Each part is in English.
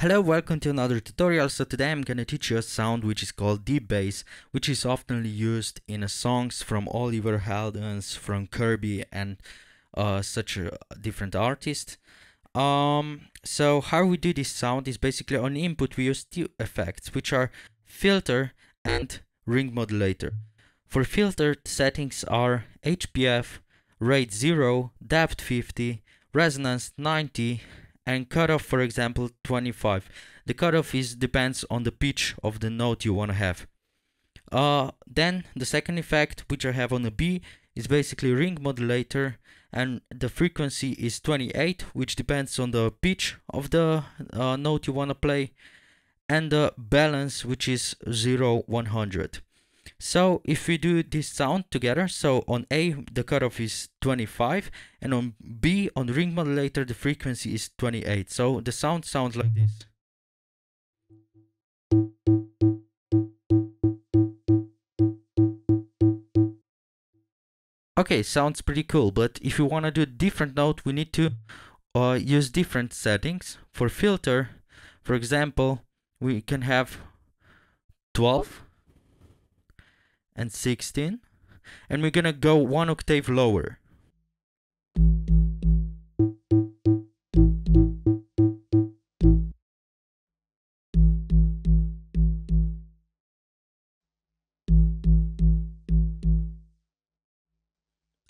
Hello, welcome to another tutorial. So today I'm gonna teach you a sound which is called deep bass, which is often used in songs from Oliver Heldens, from Curbi, and uh, such a different artists. Um, so how we do this sound is basically on input we use two effects, which are filter and ring modulator. For filter, settings are HPF, rate 0, depth 50, resonance 90, and cutoff for example 25 the cutoff is depends on the pitch of the note you want to have. Uh, then the second effect which I have on the B is basically ring modulator and the frequency is 28 which depends on the pitch of the uh, note you want to play and the balance which is 0 100 so if we do this sound together, so on A the cutoff is 25 and on B on ring modulator the frequency is 28. So the sound sounds like this. Okay, sounds pretty cool, but if you want to do a different note, we need to uh, use different settings. For filter, for example, we can have 12 and 16 and we're gonna go one octave lower.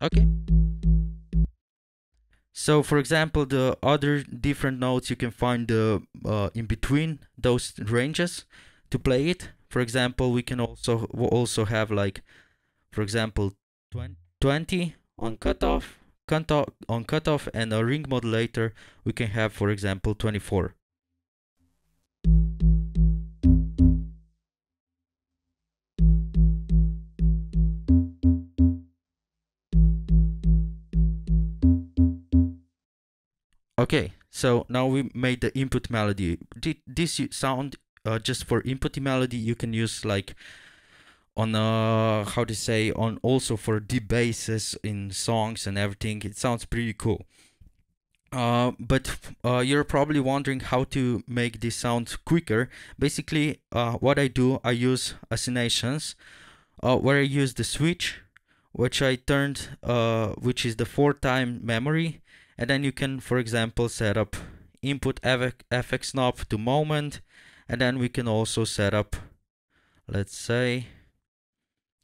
Okay. So for example the other different notes you can find the uh, in between those ranges to play it for example we can also also have like for example 20 on cutoff cutoff on cutoff and a ring modulator we can have for example 24 Okay, so now we made the input melody. This sound uh, just for input melody you can use like on uh how to say on also for deep basses in songs and everything. It sounds pretty cool. Uh, but uh, you're probably wondering how to make this sound quicker. Basically uh, what I do I use assignations. Uh, where I use the switch which I turned uh, which is the four time memory. And then you can for example set up input FX knob to moment and then we can also set up let's say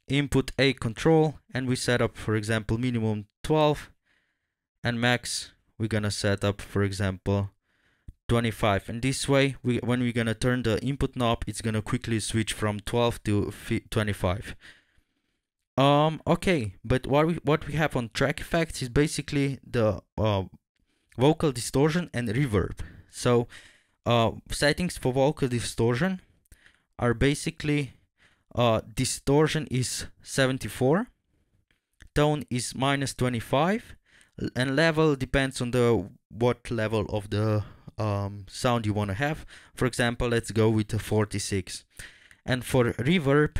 input a control. And we set up for example minimum 12 and max we're gonna set up for example 25 and this way we when we're gonna turn the input knob it's gonna quickly switch from 12 to 25 um okay but what we what we have on track effects is basically the uh, vocal distortion and reverb. So uh, settings for vocal distortion are basically uh, distortion is 74 tone is minus 25 and level depends on the what level of the um, sound you want to have. For example let's go with the 46 and for reverb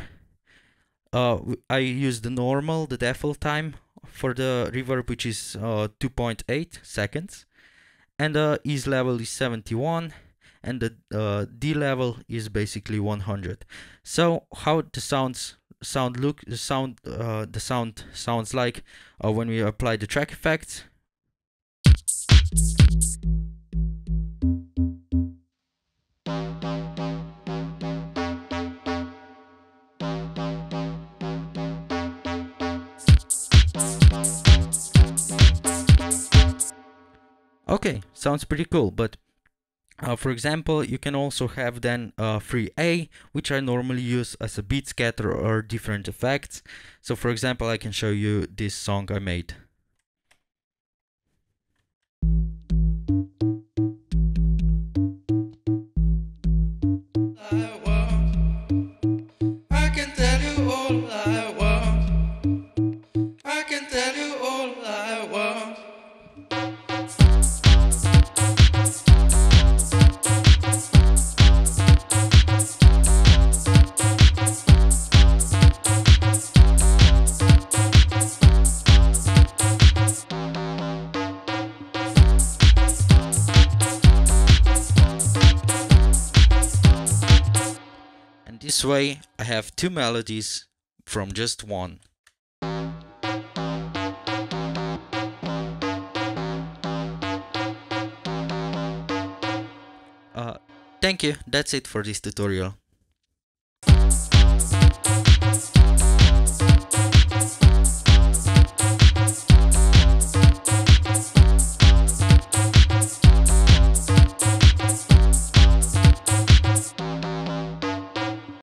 uh, I use the normal the default time for the reverb which is uh, 2.8 seconds. And the ease level is 71 and the uh, D level is basically 100. So how the sounds sound look the sound uh, the sound sounds like uh, when we apply the track effects. Okay, sounds pretty cool, but uh, for example, you can also have then uh, free A, which I normally use as a beat scatter or different effects. So for example, I can show you this song I made. This way, I have two melodies from just one. Uh, thank you, that's it for this tutorial.